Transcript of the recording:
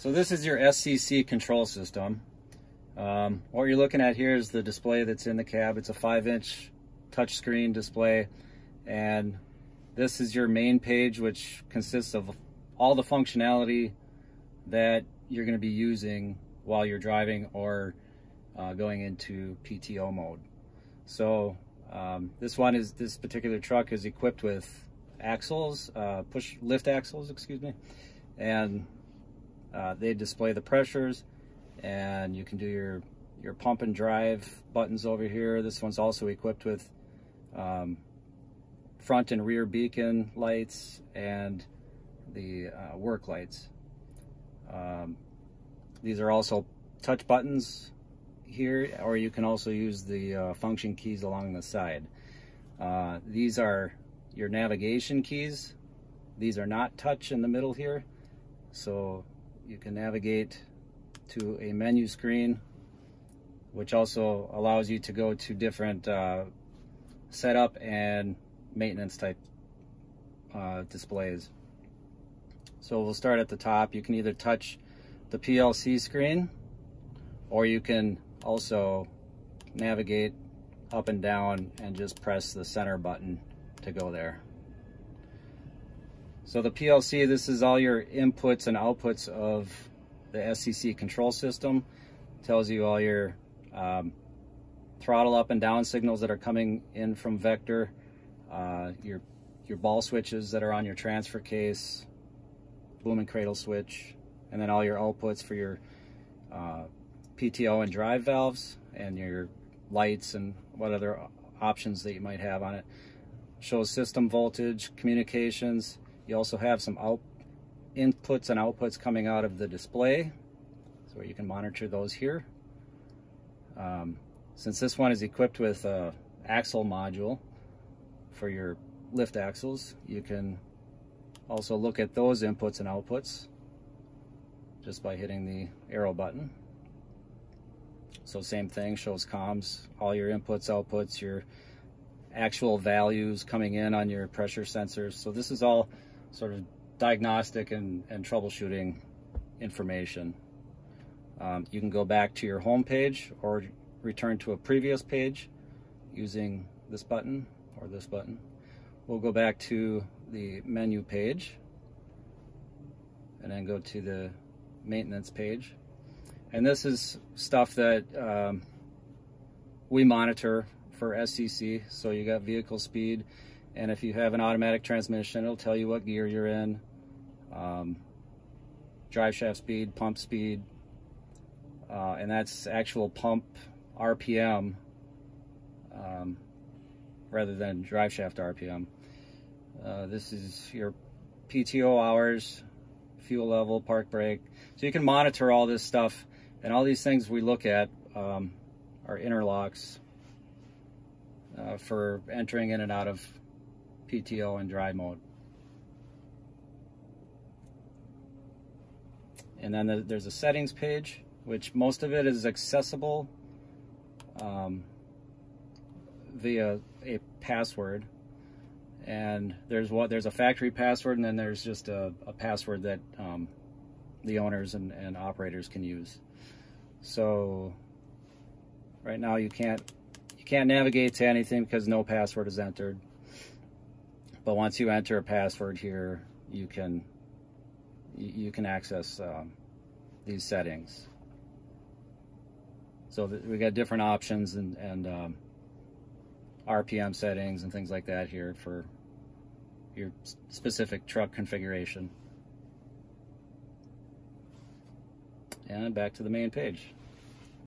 So this is your SCC control system. Um, what you're looking at here is the display that's in the cab. It's a 5-inch touchscreen display and this is your main page which consists of all the functionality that you're going to be using while you're driving or uh, going into PTO mode. So um, this one is this particular truck is equipped with axles, uh, push lift axles, excuse me, and uh, they display the pressures, and you can do your your pump and drive buttons over here. This one's also equipped with um, front and rear beacon lights and the uh, work lights. Um, these are also touch buttons here, or you can also use the uh, function keys along the side. Uh, these are your navigation keys. These are not touch in the middle here, so you can navigate to a menu screen, which also allows you to go to different uh, setup and maintenance type uh, displays. So we'll start at the top. You can either touch the PLC screen or you can also navigate up and down and just press the center button to go there. So the PLC, this is all your inputs and outputs of the SCC control system. Tells you all your um, throttle up and down signals that are coming in from Vector, uh, your, your ball switches that are on your transfer case, boom and cradle switch, and then all your outputs for your uh, PTO and drive valves and your lights and what other options that you might have on it. Shows system voltage, communications. You also have some out inputs and outputs coming out of the display so you can monitor those here. Um, since this one is equipped with a axle module for your lift axles, you can also look at those inputs and outputs just by hitting the arrow button. So same thing, shows comms, all your inputs, outputs, your actual values coming in on your pressure sensors. So this is all sort of diagnostic and, and troubleshooting information. Um, you can go back to your home page or return to a previous page using this button or this button. We'll go back to the menu page and then go to the maintenance page. And this is stuff that um, we monitor for SCC. So you got vehicle speed, and if you have an automatic transmission, it'll tell you what gear you're in, um, drive shaft speed, pump speed, uh, and that's actual pump RPM um, rather than drive shaft RPM. Uh, this is your PTO hours, fuel level, park brake. So you can monitor all this stuff and all these things we look at um, are interlocks uh, for entering in and out of PTO and dry mode. And then the, there's a settings page, which most of it is accessible um, via a password. And there's what there's a factory password, and then there's just a, a password that um, the owners and, and operators can use. So right now you can't you can't navigate to anything because no password is entered. But once you enter a password here, you can you can access um, these settings. So we got different options and, and um, RPM settings and things like that here for your specific truck configuration. And back to the main page.